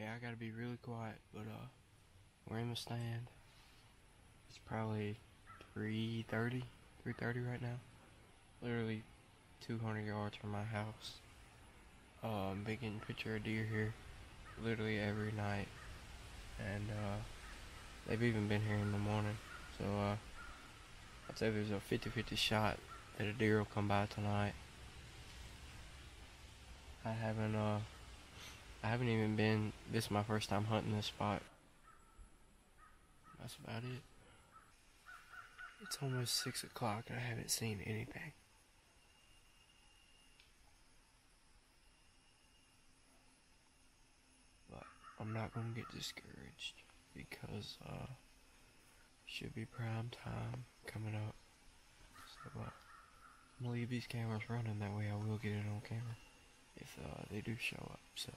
Okay, I gotta be really quiet, but uh, we're in the stand. It's probably 3:30, 3:30 right now. Literally 200 yards from my house. Uh, I'm been getting picture of deer here, literally every night, and uh, they've even been here in the morning. So uh, I'd say there's a 50-50 shot that a deer will come by tonight. I haven't uh I haven't even been this is my first time hunting this spot. That's about it. It's almost six o'clock and I haven't seen anything. But I'm not gonna get discouraged because uh should be prime time coming up. So uh, I'm gonna leave these cameras running that way I will get it on camera if uh, they do show up. So,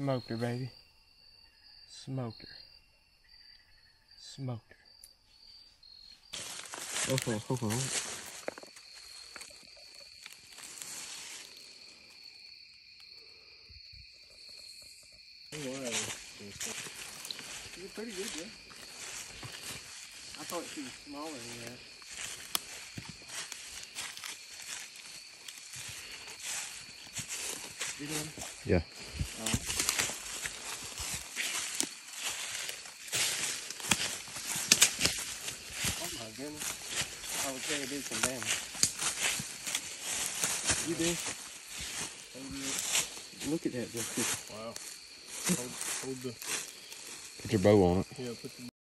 Smoked her, baby. Smoked her. Smoked her. Oh, oh, oh. You're pretty good, yeah. I thought she was smaller than that. You doing? Yeah. Alright. Oh I would say it did some damage. You do? Look at that. Wow. Hold, hold the. Put your bow on it. Yeah, put the